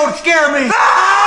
don't scare me.